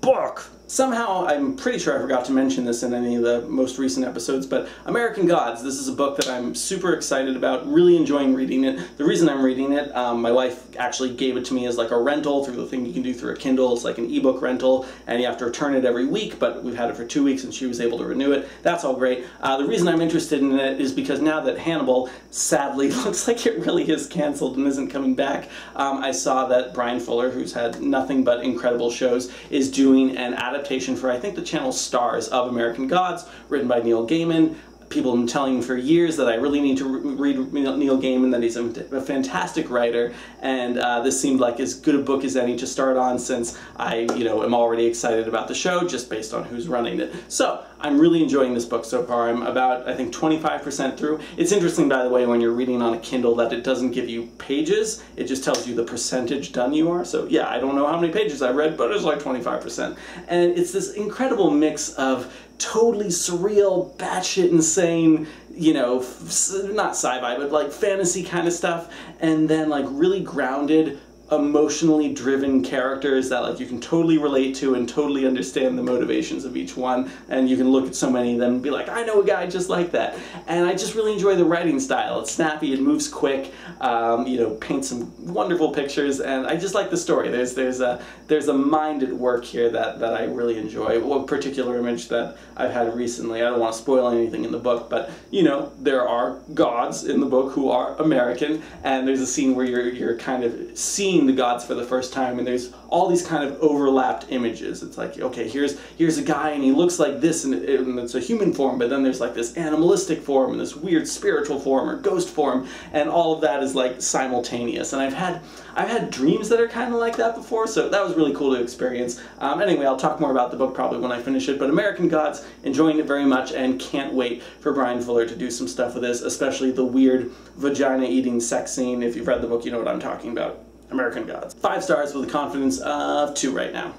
book. Somehow, I'm pretty sure I forgot to mention this in any of the most recent episodes, but American Gods, this is a book that I'm super excited about, really enjoying reading it. The reason I'm reading it, um, my wife actually gave it to me as like a rental through the thing you can do through a Kindle. It's like an ebook rental, and you have to return it every week, but we've had it for two weeks and she was able to renew it. That's all great. Uh, the reason I'm interested in it is because now that Hannibal sadly looks like it really is canceled and isn't coming back, um, I saw that Bryan Fuller, who's had nothing but incredible shows, is doing an adaptation for I think the channel Starz of American Gods, written by Neil Gaiman people have been telling me for years that I really need to read Neil Gaiman, that he's a, fantastic writer, and uh, this seemed like as good a book as any to start on since I, you know, am already excited about the show just based on who's running it. So I'm really enjoying this book so far. I'm about, I think, 25% through. It's interesting, by the way, when you're reading on a Kindle that it doesn't give you pages. It just tells you the percentage done you are. So yeah, I don't know how many pages I read, but it's like 25%. And it's this incredible mix of totally surreal, batshit insane, you know, not sci-fi, but like fantasy kind of stuff, and then like really grounded emotionally driven characters that like you can totally relate to and totally understand the motivations of each one and you can look at so many of them and be like I know a guy just like that. And I just really enjoy the writing style. It's snappy it moves quick um, you know paints some wonderful pictures and I just like the story. There's there's a there's a mind at work here that that I really enjoy. One particular image that I've had recently I don't want to spoil anything in the book but you know there are gods in the book who are American and there's a scene where you're you're kind of seeing seeing the gods for the first time and there's all these kind of overlapped images. It's like okay here's here's a guy and he looks like this and, it, and it's a human form but then there's like this animalistic form and this weird spiritual form or ghost form and all of that is like simultaneous. And I've had I've had dreams that are kind of like that before so that was really cool to experience. Um, anyway I'll talk more about the book probably when I finish it but American Gods enjoying it very much and can't wait for Bryan Fuller to do some stuff with this especially the weird vagina eating sex scene. If you've read the book you know what I'm talking about American Gods. Five stars with a confidence of two right now.